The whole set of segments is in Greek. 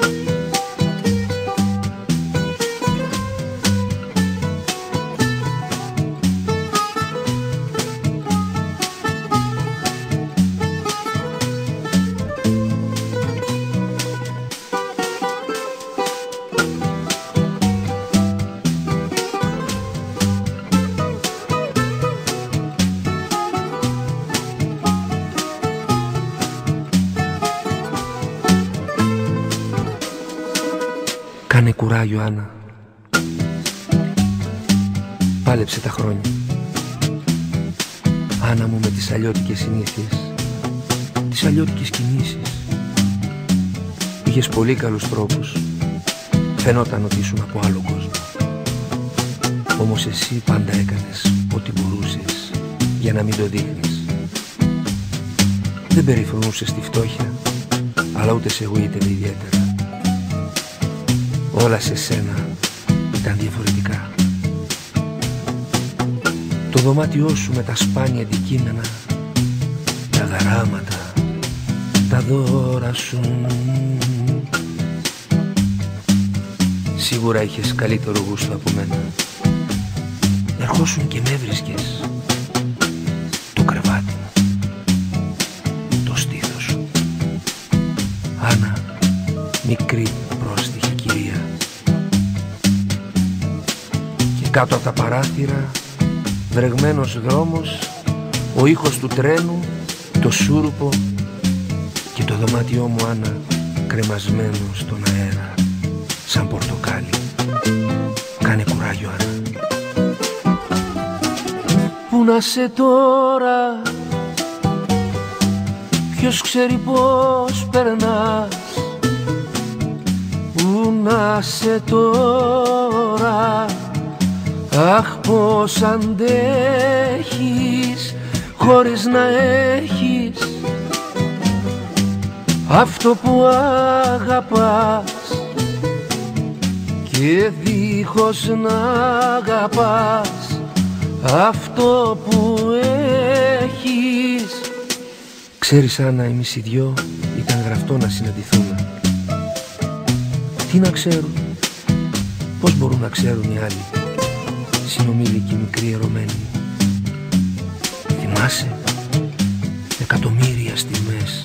Κάνε κουράγιο Άννα. Πάλεψε τα χρόνια. Άννα μου με τις αλλιώτικες συνήθειες Τις αλλιώτικες κινήσεις Είχες πολύ καλούς τρόπους. Φαινόταν ότι ήσουν από άλλο κόσμο. Όμως εσύ πάντα έκανες ό,τι μπορούσες Για να μην το δείχνεις Δεν περιφρονούσες τη φτώχεια Αλλά ούτε σε εγωίτευε ιδιαίτερα Όλα σε σένα ήταν διαφορετικά. Το δωμάτιό σου με τα σπάνια αντικείμενα Τα γαράματα Τα δώρα σου. Σίγουρα είχες καλύτερο γούστο από μένα. Ερχόσουν και με έβρισκες Το κρεβάτι μου Το στήθος σου. Άννα Μικρή κάτω από τα παράθυρα Βρεγμένος δρόμος Ο ήχος του τρένου Το σούρουπο Και το δωμάτιό μου Άννα Κρεμασμένο στον αέρα Σαν πορτοκάλι. Κάνε κουράγιο Άννα Πού να σε τώρα; Ποιος ξέρει πως περνάς; Πού να σε τώρα; Αχ πως αντέχεις Χωρίς να έχεις Αυτό που αγαπάς Και δίχως να αγαπάς Αυτό που έχεις. Ξέρεις Άννα εμείς οι δυο ήταν γραφτό να συναντηθούμε. Τι να ξέρουν Πώς μπορούν να ξέρουν οι άλλοι; Συνομήλικοι μικροί ερωμένοι Θυμάσαι; Εκατομμύρια στιγμές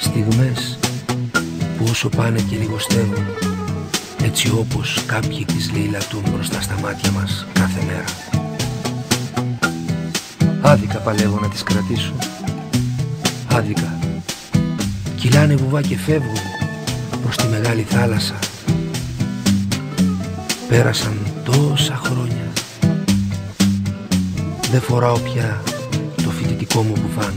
Στιγμές Που όσο πάνε και λιγοστεύουν Έτσι όπως κάποιοι τις λαιλατούν μπροστά στα μάτια μας κάθε μέρα. Άδικα παλεύω να τις κρατήσω. Άδικα. Κυλάνε βουβά και φεύγουν προς τη μεγάλη θάλασσα. Πέρασαν τόσα χρόνια Δεν φοράω πια το φοιτητικό μου μπουφάν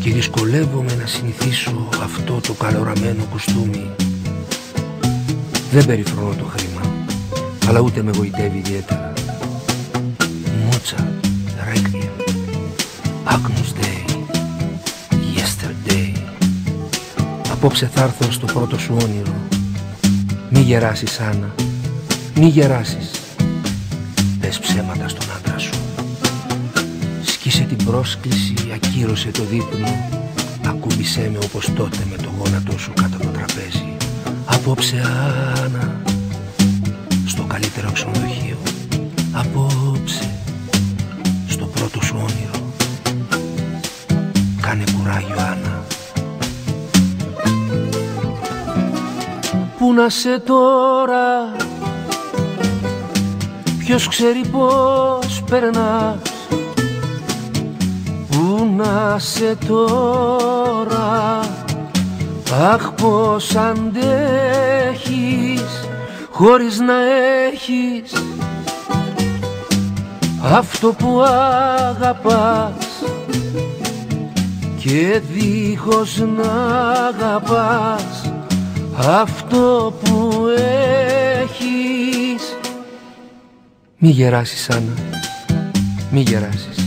Και δυσκολεύομαι να συνηθίσω αυτό το καλοραμένο κουστούμι. Δεν περιφρονώ το χρήμα Αλλά ούτε με γοητεύει ιδιαίτερα. Μότσα, Requiem, Agnus Dei, Yesterday. Απόψε θα έρθω στο πρώτο σου όνειρο. Μη γεράσεις Άννα. Μη γεράσεις. Πες ψέματα στον άντρα σου Σκίσε την πρόσκληση Ακύρωσε το δείπνο Ακούμπησέ με όπως τότε Με το γόνατό σου κάτω από το τραπέζι. Απόψε Άννα Στο καλύτερο ξενοδοχείο. Απόψε Στο πρώτο σου όνειρο. Κάνε κουράγιο Άννα. Πού να σε τώρα; Ποιος ξέρει πως περνάς; Πού να σε τώρα. Αχ πως αντέχεις Χωρίς να έχεις Αυτό που αγαπάς. Και δίχως να αγαπάς Αυτό που έχεις. Μη γεράσεις Άννα. Μη γεράσεις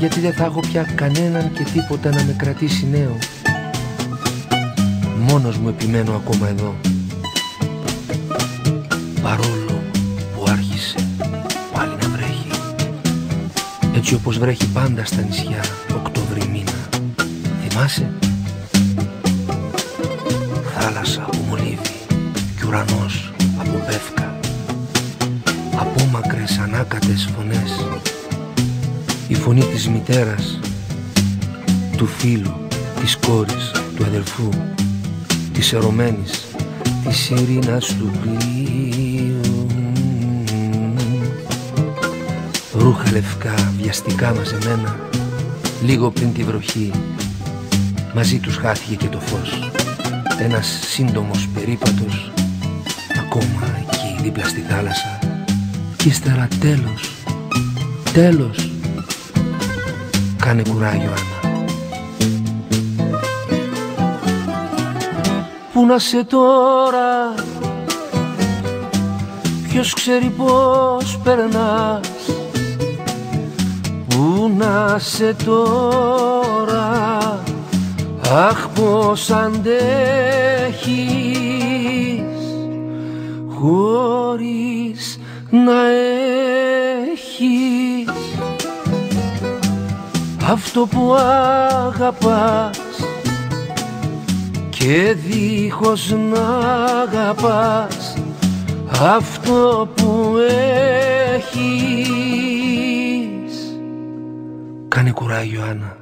Γιατί δεν θα έχω πια κανέναν και τίποτα να με κρατήσει νέο. Μόνος μου επιμένω ακόμα εδώ. Παρόλο που άρχισε πάλι να βρέχει. Έτσι όπως βρέχει πάντα στα νησιά Οκτώβρη μήνα. Θυμάσαι; Θάλασσα θάλασσα από μολύβι κι ουρανός από πεύκα. Απόμακρες ανάκατες φωνές η φωνή της μητέρας του φίλου, της κόρης, του αδελφού της ερωμένης, της ειρήνας του πλοίου. Ρούχα λευκά, βιαστικά μαζεμένα λίγο πριν τη βροχή μαζί τους χάθηκε και το φως. Ένας σύντομος περίπατος ακόμα εκεί δίπλα στη θάλασσα. Και ύστερα τέλος, τέλος κάνε κουράγιο Άννα. Πού να σε τώρα; Ποιος ξέρει πως περνάς; Πού να σε τώρα; Αχ πως αντέχεις; Χωρίς να έχεις αυτό που αγαπάς και δίχως να αγαπάς αυτό που έχεις. Κάνε κουράγιο Άννα